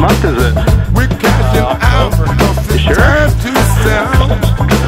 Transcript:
month is it? We're cashing uh, out. Sure. Time to sell.